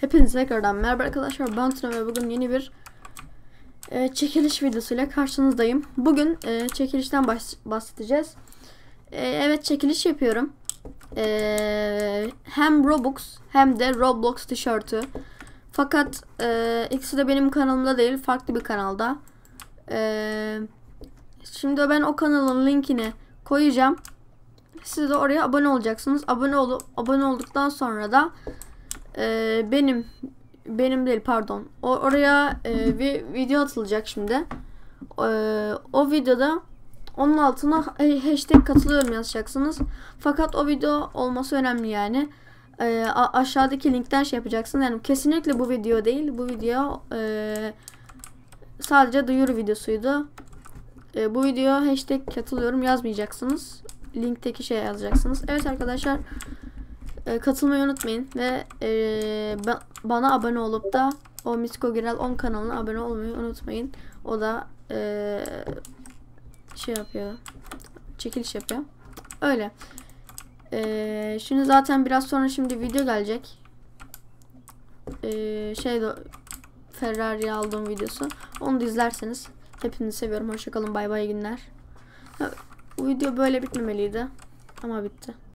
Hepinize tekrardan merhaba arkadaşlar. Ben Tuna ve bugün yeni bir e, çekiliş videosuyla karşınızdayım. Bugün e, çekilişten baş, bahsedeceğiz. E, evet çekiliş yapıyorum. E, hem Robux hem de Roblox tişörtü. Fakat e, ikisi de benim kanalımda değil, farklı bir kanalda. E, şimdi ben o kanalın linkini koyacağım. Siz de oraya abone olacaksınız. Abone olup abone olduktan sonra da e, benim benim değil pardon. O, oraya e, bir video atılacak şimdi. E, o videoda onun altına hashtag katılıyorum yazacaksınız. Fakat o video olması önemli yani. E, aşağıdaki linkten şey yapacaksınız. Yani kesinlikle bu video değil. Bu video e, sadece duyuru videosuydu. E, bu video hashtag katılıyorum yazmayacaksınız. Linkteki şey yazacaksınız. Evet arkadaşlar e, katılmayı unutmayın ve e, ba- bana abone olup da o Misko Giral 10 kanalına abone olmayı unutmayın. O da e, şey yapıyor. Çekiliş yapıyor. Öyle. E, şimdi zaten biraz sonra şimdi video gelecek. E, şey Ferrari aldığım videosu. Onu da izlerseniz hepinizi seviyorum. Hoşçakalın. Bay bay günler. Ha, bu video böyle bitmemeliydi. Ama bitti.